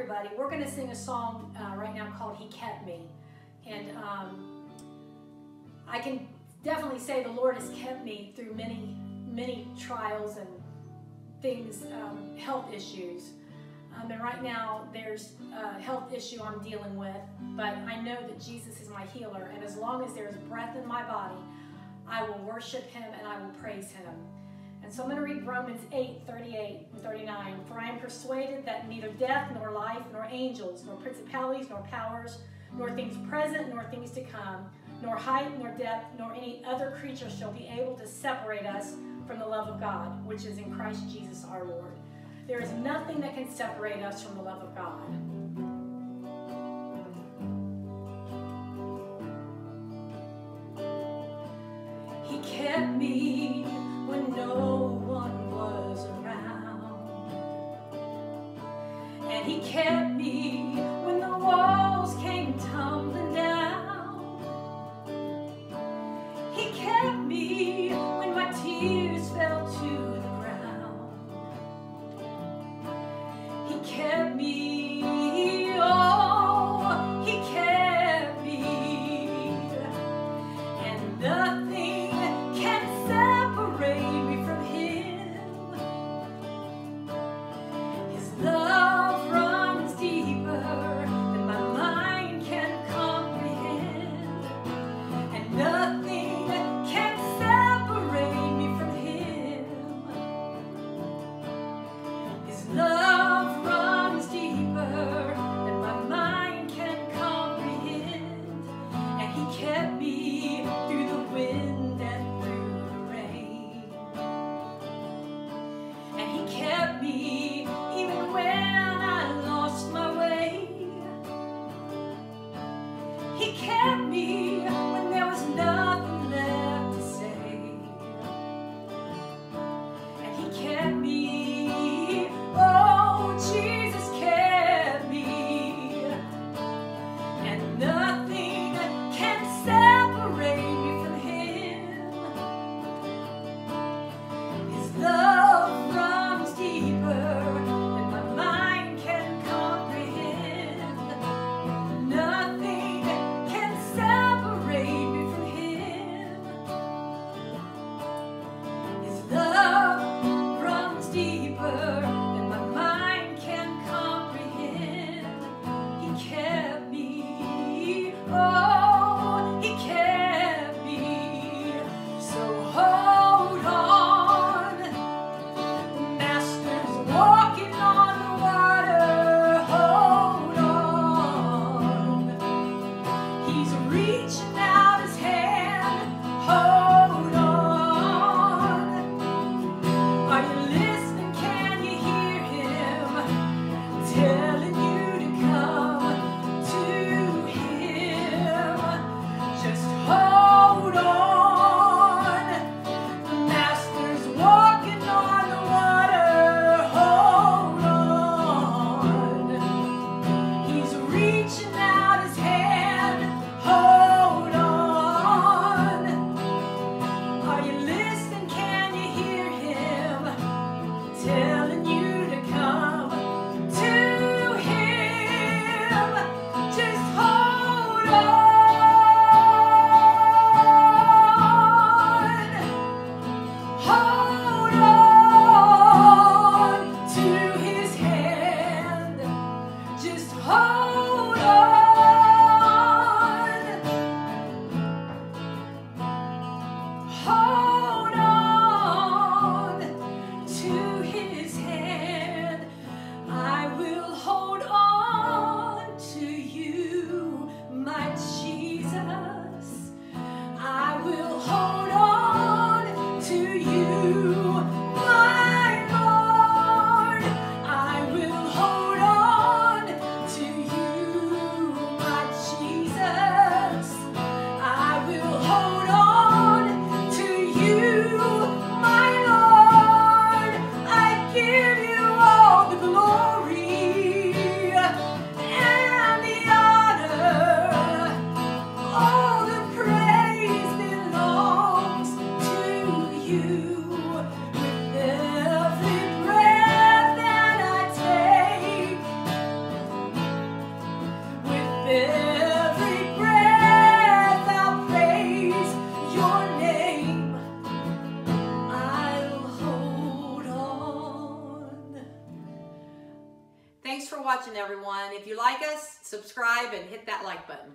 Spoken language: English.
everybody. We're going to sing a song uh, right now called He Kept Me. And um, I can definitely say the Lord has kept me through many, many trials and things, um, health issues. Um, and right now, there's a health issue I'm dealing with, but I know that Jesus is my healer. And as long as there is breath in my body, I will worship him and I will praise him. And so I'm going to read Romans 8, 38 and 39. For I am persuaded that neither death, nor life, nor angels, nor principalities, nor powers, nor things present, nor things to come, nor height, nor depth, nor any other creature shall be able to separate us from the love of God, which is in Christ Jesus our Lord. There is nothing that can separate us from the love of God. He kept me when no one was around. And he kept me when the walls came tumbling kept me, Just Thanks for watching, everyone. If you like us, subscribe and hit that like button.